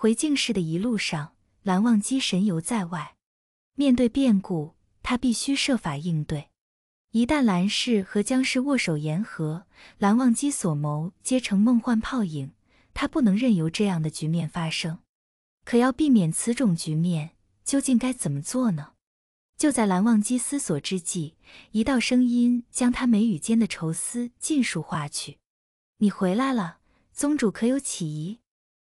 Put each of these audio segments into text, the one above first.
回靖市的一路上，蓝忘机神游在外，面对变故，他必须设法应对。一旦蓝氏和江氏握手言和，蓝忘机所谋皆成梦幻泡影。他不能任由这样的局面发生。可要避免此种局面，究竟该怎么做呢？就在蓝忘机思索之际，一道声音将他眉宇间的愁思尽数化去：“你回来了，宗主可有起疑？”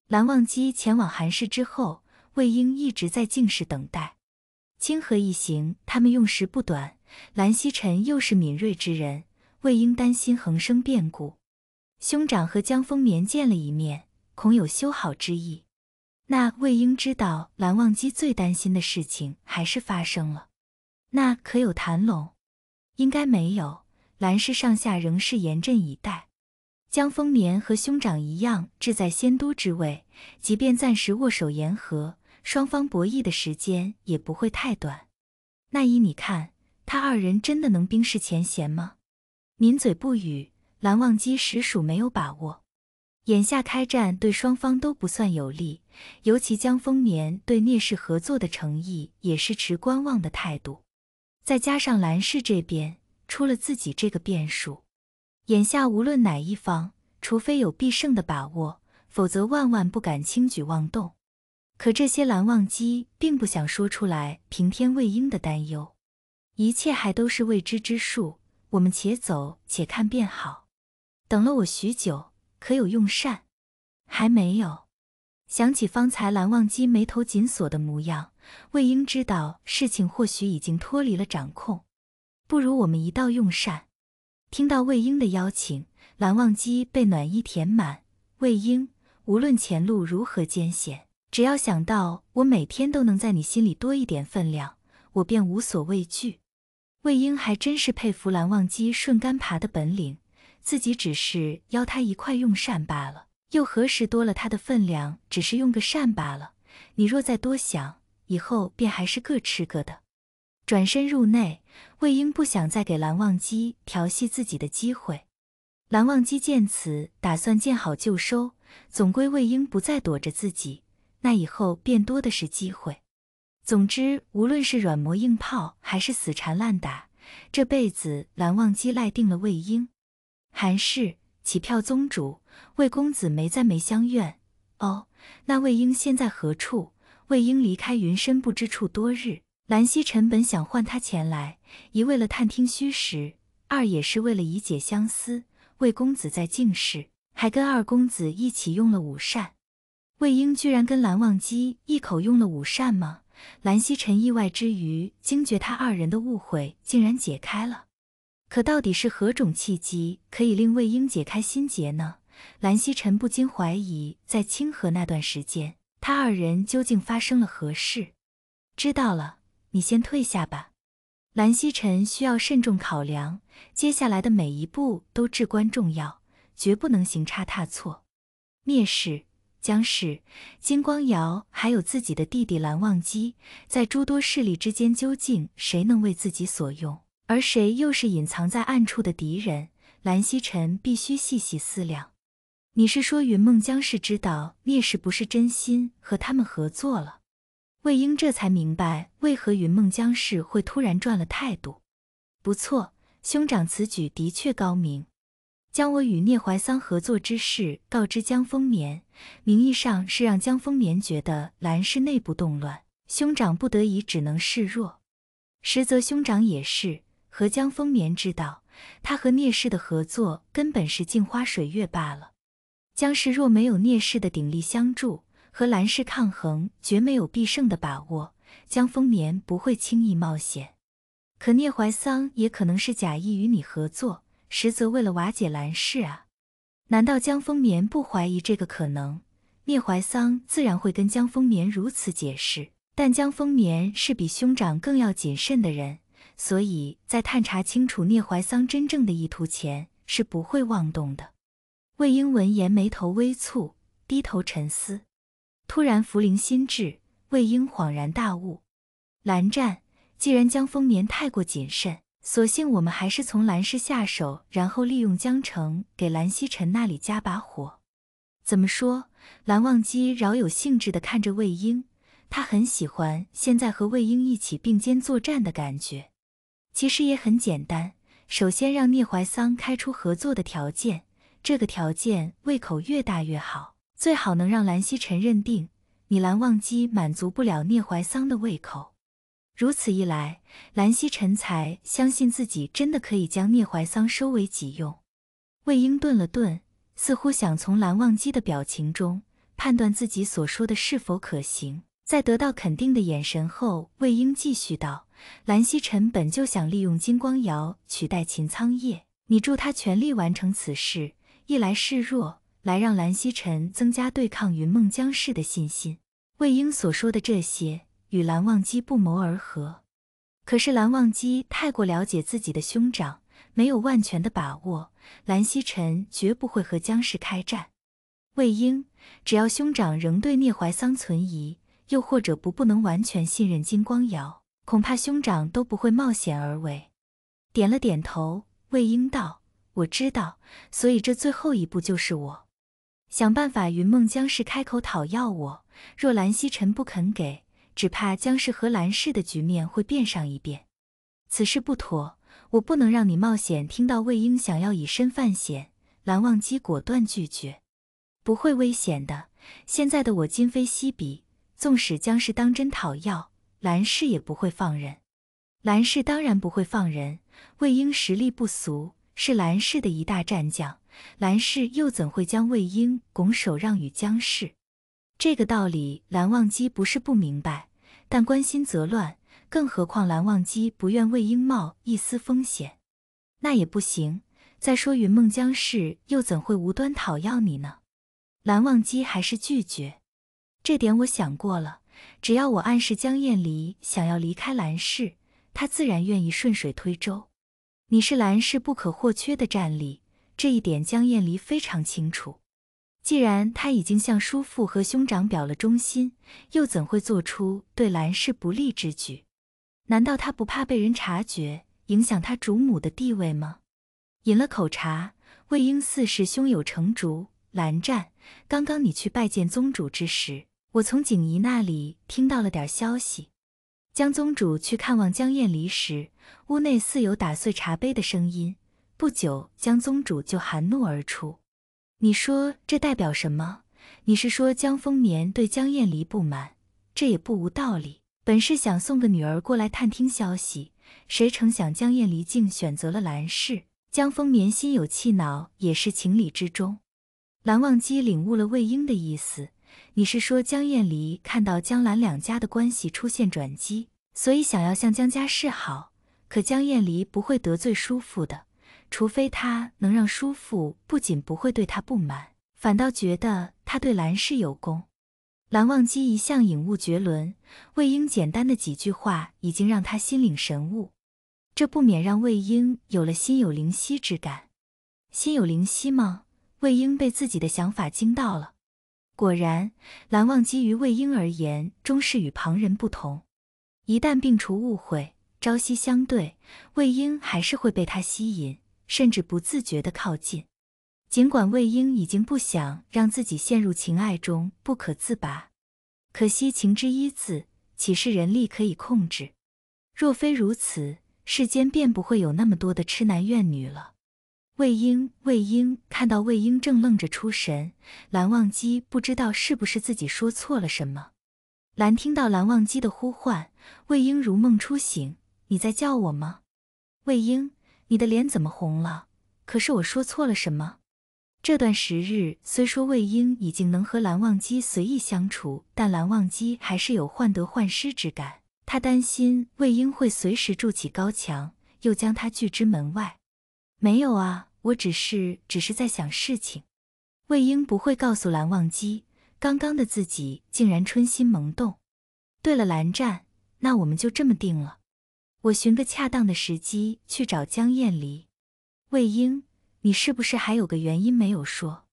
蓝忘机前往韩氏之后，魏婴一直在静室等待。清河一行，他们用时不短。蓝曦臣又是敏锐之人，魏婴担心横生变故。兄长和江丰眠见了一面，恐有修好之意。那魏婴知道蓝忘机最担心的事情还是发生了，那可有谈拢？应该没有。蓝氏上下仍是严阵以待。江丰眠和兄长一样，志在仙都之位，即便暂时握手言和，双方博弈的时间也不会太短。那依你看？他二人真的能冰释前嫌吗？抿嘴不语。蓝忘机实属没有把握。眼下开战对双方都不算有利，尤其江丰年对聂氏合作的诚意也是持观望的态度。再加上蓝氏这边出了自己这个变数，眼下无论哪一方，除非有必胜的把握，否则万万不敢轻举妄动。可这些蓝忘机并不想说出来，平添魏婴的担忧。一切还都是未知之数，我们且走且看便好。等了我许久，可有用膳？还没有。想起方才蓝忘机眉头紧锁的模样，魏婴知道事情或许已经脱离了掌控。不如我们一道用膳。听到魏婴的邀请，蓝忘机被暖意填满。魏婴，无论前路如何艰险，只要想到我每天都能在你心里多一点分量，我便无所畏惧。魏婴还真是佩服蓝忘机顺杆爬的本领，自己只是邀他一块用膳罢了，又何时多了他的分量？只是用个膳罢了。你若再多想，以后便还是各吃各的。转身入内，魏婴不想再给蓝忘机调戏自己的机会。蓝忘机见此，打算见好就收，总归魏婴不再躲着自己，那以后便多的是机会。总之，无论是软磨硬泡，还是死缠烂打，这辈子蓝忘机赖定了魏婴。韩氏启票宗主，魏公子没在梅香院。哦，那魏婴现在何处？魏婴离开云深不知处多日。蓝曦臣本想唤他前来，一为了探听虚实，二也是为了以解相思。魏公子在静室，还跟二公子一起用了午膳。魏婴居然跟蓝忘机一口用了午膳吗？蓝曦臣意外之余，惊觉他二人的误会竟然解开了。可到底是何种契机可以令魏婴解开心结呢？蓝曦臣不禁怀疑，在清河那段时间，他二人究竟发生了何事？知道了，你先退下吧。蓝曦臣需要慎重考量，接下来的每一步都至关重要，绝不能行差踏错。蔑视。江氏、金光瑶还有自己的弟弟蓝忘机，在诸多势力之间，究竟谁能为自己所用，而谁又是隐藏在暗处的敌人？蓝曦臣必须细细思量。你是说云梦江氏知道聂氏不是真心和他们合作了？魏婴这才明白为何云梦江氏会突然转了态度。不错，兄长此举的确高明。将我与聂怀桑合作之事告知江丰年，名义上是让江丰年觉得蓝氏内部动乱，兄长不得已只能示弱。实则兄长也是和江丰年知道，他和聂氏的合作根本是镜花水月罢了。江氏若没有聂氏的鼎力相助，和蓝氏抗衡，绝没有必胜的把握。江丰年不会轻易冒险。可聂怀桑也可能是假意与你合作。实则为了瓦解蓝氏啊？难道江丰眠不怀疑这个可能？聂怀桑自然会跟江丰眠如此解释。但江丰眠是比兄长更要谨慎的人，所以在探查清楚聂怀桑真正的意图前，是不会妄动的。魏婴闻言，眉头微蹙，低头沉思。突然，福临心智，魏婴恍然大悟：蓝湛，既然江丰眠太过谨慎。索性我们还是从蓝氏下手，然后利用江城给蓝曦臣那里加把火。怎么说？蓝忘机饶有兴致地看着魏婴，他很喜欢现在和魏婴一起并肩作战的感觉。其实也很简单，首先让聂怀桑开出合作的条件，这个条件胃口越大越好，最好能让蓝曦臣认定你蓝忘机满足不了聂怀桑的胃口。如此一来，蓝曦臣才相信自己真的可以将聂怀桑收为己用。魏婴顿了顿，似乎想从蓝忘机的表情中判断自己所说的是否可行。在得到肯定的眼神后，魏婴继续道：“蓝曦臣本就想利用金光瑶取代秦苍叶，你助他全力完成此事，一来示弱，来让蓝曦臣增加对抗云梦江氏的信心。”魏婴所说的这些。与蓝忘机不谋而合，可是蓝忘机太过了解自己的兄长，没有万全的把握。蓝曦臣绝不会和江氏开战。魏婴，只要兄长仍对聂怀桑存疑，又或者不不能完全信任金光瑶，恐怕兄长都不会冒险而为。点了点头，魏婴道：“我知道，所以这最后一步就是我想办法。云梦江氏开口讨要我，若蓝曦臣不肯给。”只怕江氏和蓝氏的局面会变上一变，此事不妥，我不能让你冒险。听到魏婴想要以身犯险，蓝忘机果断拒绝，不会危险的。现在的我今非昔比，纵使江氏当真讨要，蓝氏也不会放人。蓝氏当然不会放人，魏婴实力不俗，是蓝氏的一大战将，蓝氏又怎会将魏婴拱手让与江氏？这个道理，蓝忘机不是不明白，但关心则乱。更何况蓝忘机不愿魏婴冒一丝风险，那也不行。再说云梦江氏又怎会无端讨要你呢？蓝忘机还是拒绝。这点我想过了，只要我暗示江厌离想要离开蓝氏，他自然愿意顺水推舟。你是蓝氏不可或缺的战力，这一点江厌离非常清楚。既然他已经向叔父和兄长表了忠心，又怎会做出对蓝氏不利之举？难道他不怕被人察觉，影响他主母的地位吗？饮了口茶，魏婴似是胸有成竹。蓝湛，刚刚你去拜见宗主之时，我从景怡那里听到了点消息。江宗主去看望江燕离时，屋内似有打碎茶杯的声音。不久，江宗主就含怒而出。你说这代表什么？你是说江丰年对江燕离不满？这也不无道理。本是想送个女儿过来探听消息，谁成想江燕离竟选择了蓝氏。江丰年心有气恼，也是情理之中。蓝忘机领悟了魏婴的意思，你是说江燕离看到江兰两家的关系出现转机，所以想要向江家示好？可江燕离不会得罪叔父的。除非他能让叔父不仅不会对他不满，反倒觉得他对兰氏有功。蓝忘机一向颖悟绝伦，魏婴简单的几句话已经让他心领神悟，这不免让魏婴有了心有灵犀之感。心有灵犀吗？魏婴被自己的想法惊到了。果然，蓝忘机于魏婴而言，终是与旁人不同。一旦摒除误会，朝夕相对，魏婴还是会被他吸引。甚至不自觉地靠近，尽管魏婴已经不想让自己陷入情爱中不可自拔，可惜情之一字，岂是人力可以控制？若非如此，世间便不会有那么多的痴男怨女了。魏婴，魏婴，看到魏婴正愣着出神，蓝忘机不知道是不是自己说错了什么。蓝听到蓝忘机的呼唤，魏婴如梦初醒：“你在叫我吗？”魏婴。你的脸怎么红了？可是我说错了什么？这段时日虽说魏婴已经能和蓝忘机随意相处，但蓝忘机还是有患得患失之感。他担心魏婴会随时筑起高墙，又将他拒之门外。没有啊，我只是只是在想事情。魏婴不会告诉蓝忘机，刚刚的自己竟然春心萌动。对了，蓝湛，那我们就这么定了。我寻个恰当的时机去找江燕离。魏婴，你是不是还有个原因没有说？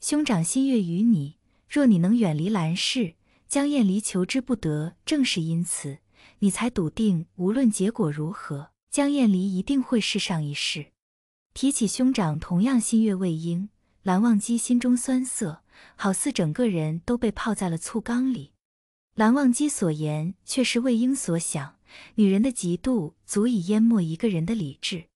兄长心悦于你，若你能远离蓝氏，江燕离求之不得，正是因此，你才笃定无论结果如何，江燕离一定会试上一试。提起兄长同样心悦魏婴，蓝忘机心中酸涩，好似整个人都被泡在了醋缸里。蓝忘机所言却是魏婴所想，女人的嫉妒足以淹没一个人的理智。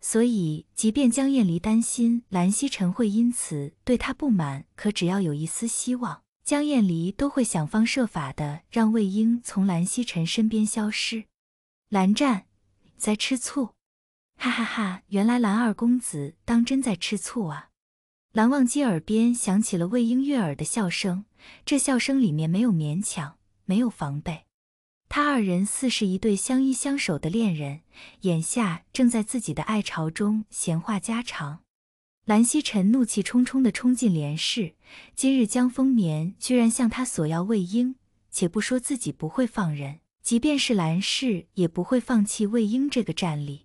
所以，即便江厌离担心蓝曦臣会因此对他不满，可只要有一丝希望，江厌离都会想方设法的让魏婴从蓝曦臣身边消失。蓝湛在吃醋，哈哈哈！原来蓝二公子当真在吃醋啊！蓝忘机耳边响起了魏婴悦耳的笑声，这笑声里面没有勉强，没有防备。他二人似是一对相依相守的恋人，眼下正在自己的爱巢中闲话家常。蓝曦臣怒气冲冲地冲进帘室，今日江丰眠居然向他索要魏婴，且不说自己不会放人，即便是蓝氏也不会放弃魏婴这个战力。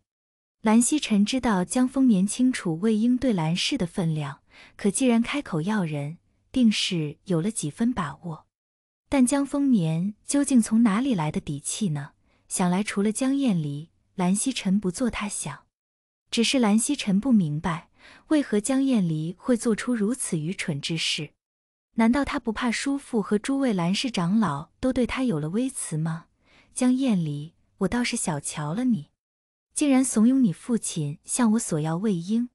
蓝曦臣知道江丰眠清楚魏婴对蓝氏的分量，可既然开口要人，定是有了几分把握。但江丰年究竟从哪里来的底气呢？想来除了江厌离，蓝曦臣不做他想。只是蓝曦臣不明白，为何江厌离会做出如此愚蠢之事？难道他不怕叔父和诸位蓝氏长老都对他有了微词吗？江厌离，我倒是小瞧了你，竟然怂恿你父亲向我索要魏婴。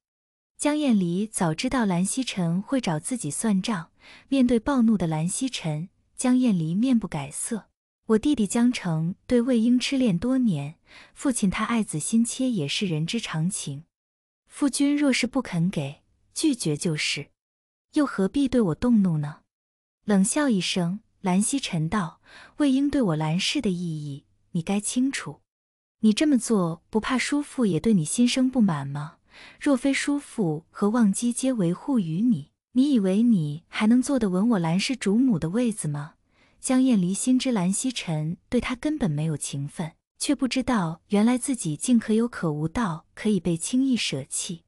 江厌离早知道蓝曦臣会找自己算账，面对暴怒的蓝曦臣。江厌离面不改色，我弟弟江澄对魏婴痴恋多年，父亲他爱子心切也是人之常情。夫君若是不肯给，拒绝就是，又何必对我动怒呢？冷笑一声，蓝曦臣道：“魏婴对我蓝氏的意义，你该清楚。你这么做，不怕叔父也对你心生不满吗？若非叔父和忘机皆维护于你。”你以为你还能坐得稳我蓝氏主母的位子吗？江厌离心知蓝曦臣对他根本没有情分，却不知道原来自己竟可有可无到可以被轻易舍弃。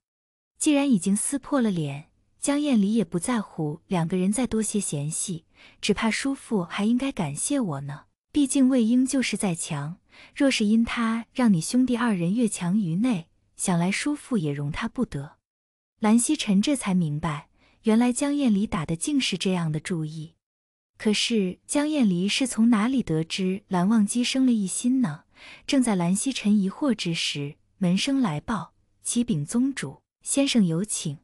既然已经撕破了脸，江厌离也不在乎两个人再多些嫌隙，只怕叔父还应该感谢我呢。毕竟魏婴就是再强，若是因他让你兄弟二人越强于内，想来叔父也容他不得。蓝曦臣这才明白。原来江厌离打的竟是这样的主意，可是江厌离是从哪里得知蓝忘机生了异心呢？正在蓝曦臣疑惑之时，门生来报：启禀宗主，先生有请。